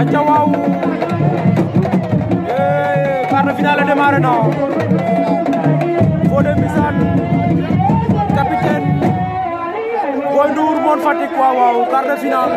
aca waaw eh, quart de finale démarré na Fodé Mbissane capitaine Boy Ndour Mor Fatick waaw waaw quart de finale